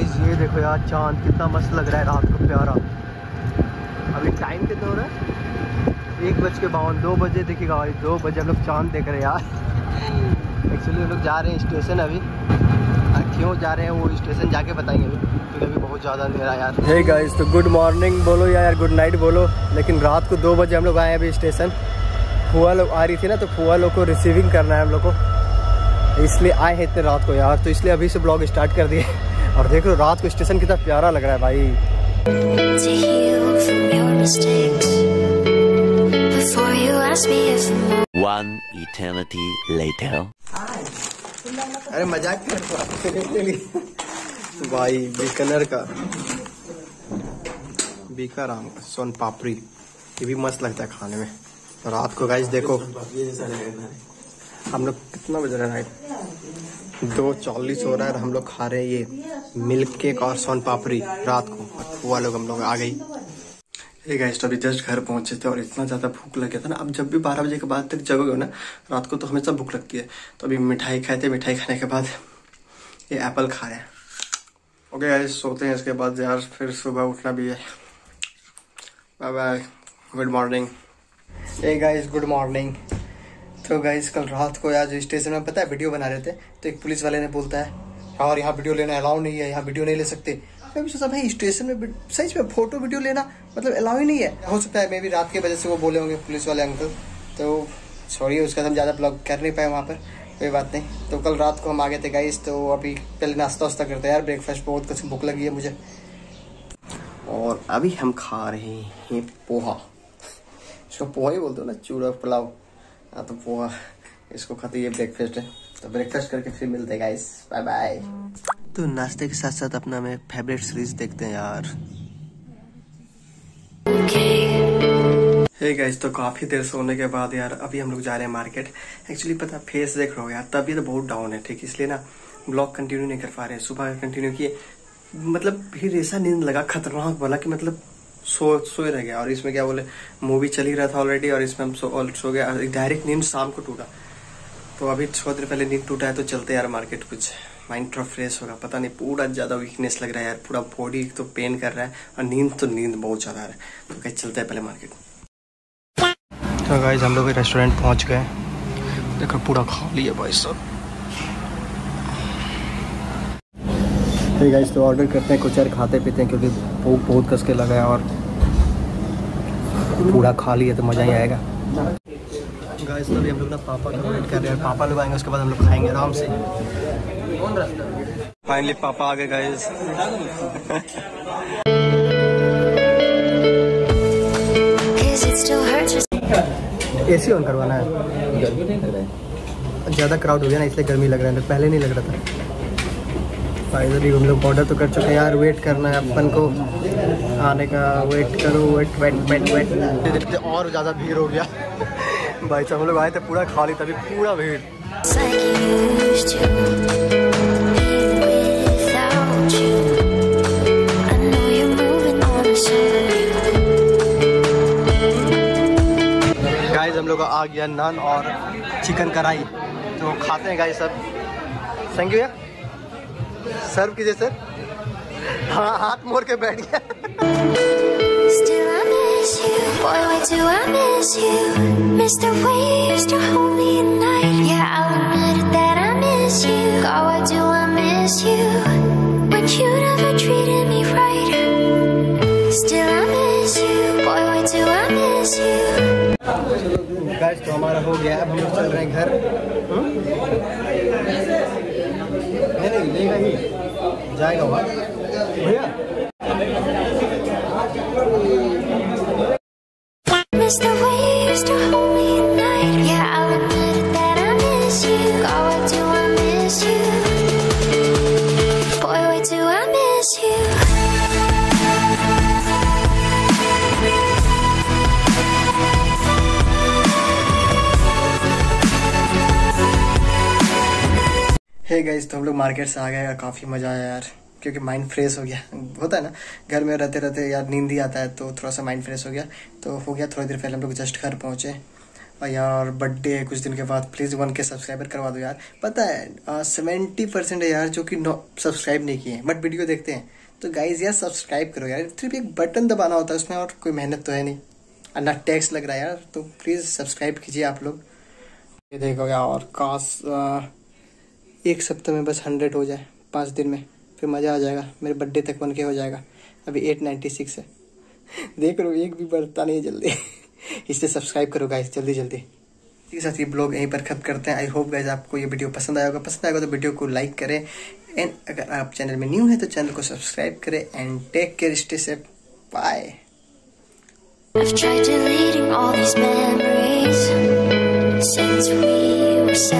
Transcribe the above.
Guys ये देखो यार, चाँद कितना मस्त लग रहा है रात को, प्यारा। अभी टाइम कितना हो रहा है? एक बज के बावन, दो बजे देखिएगा भाई, दो बजे हम लोग चाँद देख रहे हैं यार। एक्चुअली हम लोग जा रहे हैं स्टेशन अभी। क्यों जा रहे हैं वो स्टेशन जाके बताएँगे अभी, क्योंकि अभी बहुत ज़्यादा अंधेरा यार। हे गाइस तो गुड मॉर्निंग बोलो या यार गुड नाइट बोलो, लेकिन रात को दो बजे हम लोग आए अभी स्टेशन फुआ लोग आ रही थी ना तो फुआ लोग को रिसीविंग करना है हम लोग को। इसलिए आए हैं इतने रात को यार तो इसलिए अभी से ब्लॉग स्टार्ट कर दिए। और देख लो रात को स्टेशन कितना प्यारा लग रहा है भाई। One eternity later. अरे मज़ाक कर भाई बीकानेर का। बीका राम का सोन पापड़ी। ये भी मस्त लगता है खाने में। रात को गाइस देखो। हम लोग कितना बज रहा है दो चालीस हो रहा है और हम लोग खा रहे हैं ये। मिल्क केक और सोन पापड़ी रात को। फुआ लोग हम लोग आ गई। ये गाइस तो अभी जस्ट घर पहुँचे थे और इतना ज़्यादा भूख लग गया था ना। अब जब भी बारह बजे के बाद तक जगोगे ना रात को तो हमेशा भूख लगती है। तो अभी मिठाई खाए थे मिठाई खाने के बाद ये एप्पल खा रहे हैं। ओके गाइस सोते हैं इसके बाद यार फिर सुबह उठना भी है। बाय बाय गुड मॉर्निंग ए गाइस गुड मॉर्निंग तो गाइस कल रात को यार जो स्टेशन में पता है वीडियो बना रहे थे तो एक पुलिस वाले ने बोलता है और यहाँ वीडियो लेना अलाउ नहीं है, यहाँ वीडियो नहीं ले सकते। मैं भी सोचा भाई स्टेशन में सच में फ़ोटो वीडियो लेना मतलब अलाउ ही नहीं है। हो सकता है मे भी रात की वजह से वो बोले होंगे पुलिस वाले अंकल तो सॉरी उसका हम ज़्यादा ब्लॉग कर नहीं पाए वहाँ पर। कोई बात नहीं। तो कल रात को हम आ गए थे गाइस तो अभी पहले नाश्ता वास्ता करते हैं। यार ब्रेकफास्ट बहुत कुछ भूख लगी है मुझे। और अभी हम खा रहे हैं पोहा। इसको पोहा ही बोलते हो ना? चूड़ा पुलाव। हाँ तो पोहा, इसको खाते ये ब्रेकफास्ट है। तो ब्रेकफास्ट करके फिर मिलते हैं गाइस बाय बाय तो नाश्ते के साथ साथ अपना मैं फेवरेट सीरीज़ देखते हैं यार। हे गाइस तो काफ़ी देर सोने के बाद यार, अभी हम लोग जा रहे हैं मार्केट एक्चुअली पता फेस देख रहे हो यार, तभी तो बहुत डाउन है, ठीक? इसलिए ना ब्लॉग कंटिन्यू नहीं कर पा रहे सुबह कंटिन्यू किए मतलब फिर ऐसा नींद लगा, खतरनाक वाला कि मतलब सो, सोए रह गया। और इसमें क्या बोले मूवी चल ही रहा था ऑलरेडी और इसमें हम सो सो गया डायरेक्ट नींद शाम को टूटा। तो अभी थोड़ी देर पहले नींद टूटा है तो चलते यार मार्केट कुछ। माइंड थोड़ा फ्रेश होगा पता नहीं पूरा ज़्यादा वीकनेस लग रहा है यार। पूरा बॉडी तो पेन कर रहा है और नींद तो नींद बहुत ज़्यादा है। तो कहीं चलते हैं पहले मार्केट तो गाइज़ हम लोग रेस्टोरेंट पहुँच गए। देखो पूरा खाली है भाई तो गाइज़ तो ऑर्डर करते हैं कुछ यार खाते पीते हैं क्योंकि भूख बहुत कस के लगा है और पूरा खाली है तो मज़ा ही आएगा। गाइस तो अभी हम लोग ना पापा का वेट कर रहे हैं। पापा लोग आएँगे उसके बाद हम लोग खाएँगे आराम से। फाइनली पापा आ गए गाइस एसी ऑन करवाना है। है ज़्यादा क्राउड हो गया ना इसलिए गर्मी लग रहा है। पहले नहीं लग रहा था। फाइनली हम लोग ऑर्डर तो कर चुके हैं यार वेट करना है अपन को। आने का वेट करो वेट वेट वेट वेट देखते और ज़्यादा भीड़ हो गया। भाई साहब, हम लोग आए थे पूरा खाली, तभी पूरा भीड़। गाइस हम लोग आ गया नान और चिकन कढ़ाई। तो खाते हैं गाइस सब। थैंक यू सर्व कीजिए सर हाँ हाथ मोड़ के बैठ गया। Boy, why do I miss you? Mr. Way used to hold me at night. Yeah, I'll admit it that I miss you. God, why do I miss you? When you never treated me right. Still I miss you. Boy, why do I miss you? Guys तो हमारा हो गया अब हम लोग चल रहे हैं घर नहीं नहीं लेगा ही जाएगा वहाँ भैया हे गाइस तो हम लोग मार्केट से आ गए और काफ़ी मज़ा आया यार क्योंकि माइंड फ्रेश हो गया। होता है ना घर में रहते रहते यार नींद ही आता है तो थोड़ा सा माइंड फ्रेश हो गया। तो हो गया थोड़ी देर पहले हम लोग जस्ट घर पहुँचे। और यार बर्थडे है कुछ दिन के बाद प्लीज़ वन के सब्सक्राइबर करवा दो यार। पता है सेवेंटी परसेंट है यार जो कि सब्सक्राइब नहीं किए हैं बट वीडियो देखते हैं। तो गाइज़ यार सब्सक्राइब करो यार सिर्फ़ एक बटन दबाना होता है उसमें और कोई मेहनत तो है नहीं। और ना टैक्स लग रहा है यार तो प्लीज़ सब्सक्राइब कीजिए आप लोग। ये देखो यार काश आ, एक सप्ताह में बस हंड्रेड हो जाए, पाँच दिन में, फिर मज़ा आ जाएगा, मेरे बर्थडे तक बन के हो जाएगा। अभी एट नाइन्टी सिक्स है। देख लो, एक भी बढ़ता नहीं जल्दी। इसलिए सब्सक्राइब करो गाइस जल्दी जल्दी। है साथ ये ब्लॉग यहीं पर खत्म करते हैं। आई होप गाइज़ आपको ये वीडियो पसंद आएगा पसंद आएगा तो वीडियो को लाइक करें। एंड अगर आप चैनल में न्यू है तो चैनल को सब्सक्राइब करें and take care stay safe bye I've tried deleting all these memories since we were.